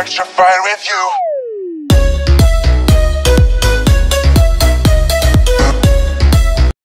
electrify with you.